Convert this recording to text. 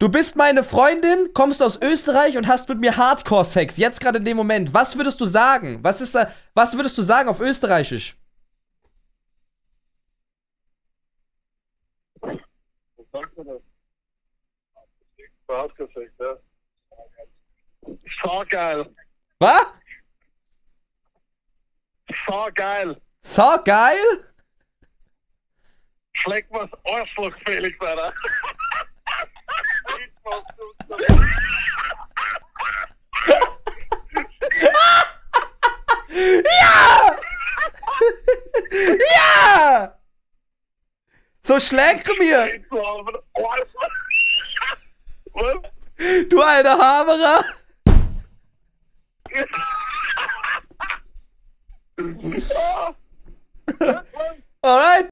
Du bist meine Freundin, kommst aus Österreich und hast mit mir Hardcore-Sex. Jetzt gerade in dem Moment. Was würdest du sagen? Was ist da, was würdest du sagen auf Österreichisch? Was sagt man das? Vorausgesagt, ja. So geil. Was? So geil. So geil? Schlägt was Arschloch, Felix, Alter. So schlägt mir, du alter Haberer. Alright.